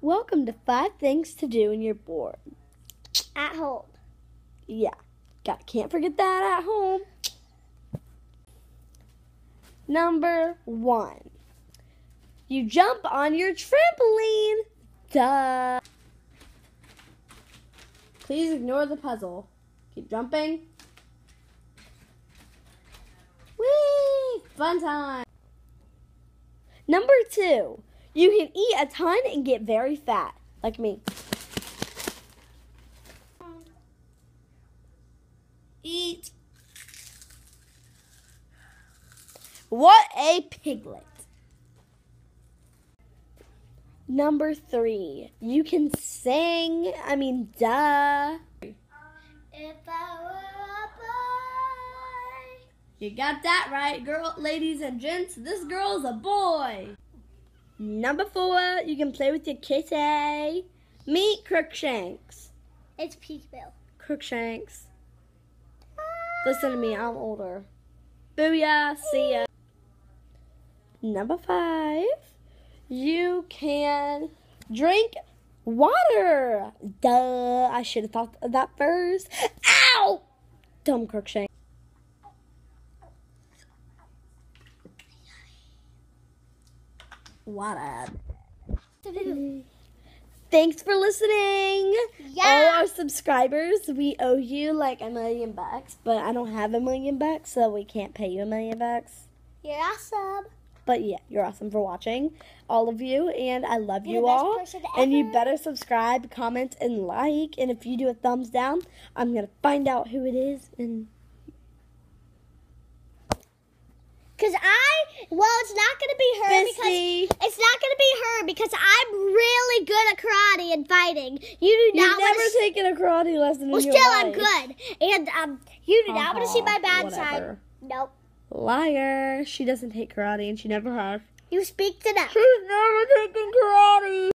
Welcome to Five Things to Do when you're bored. At home. Yeah, got, can't forget that at home. Number one, you jump on your trampoline. Duh. Please ignore the puzzle. Keep jumping. Whee! Fun time. Number two, you can eat a ton and get very fat, like me. Eat. What a piglet. Number three, you can sing. I mean, duh. If I were a boy. You got that right, girl, ladies and gents. This girl's a boy. Number four, you can play with your kitty. Eh? Meet Crookshanks. It's Peekaboo. Crookshanks. Listen to me, I'm older. Booyah, see ya. Number five, you can drink water. Duh, I should have thought of that first. Ow! Dumb Crookshank. Water. Thanks for listening. All Yeah. our subscribers, we owe you like a million bucks, but I don't have a million bucks, so we can't pay you a million bucks. You're awesome. But yeah, you're awesome for watching, all of you, and I love You're you all. And you better subscribe, comment, and like. And if you do a thumbs down, I'm gonna find out who it is. And Cause I, well, it's not gonna be her Fisty. because it's not gonna be her because I'm really good at karate and fighting. You do not. you've never taken a karate lesson Well, still, I'm good, and um, you do not want to see my bad side. whatever. Nope. Liar. She doesn't take karate, and she never has. You speak to them. She's never taken karate.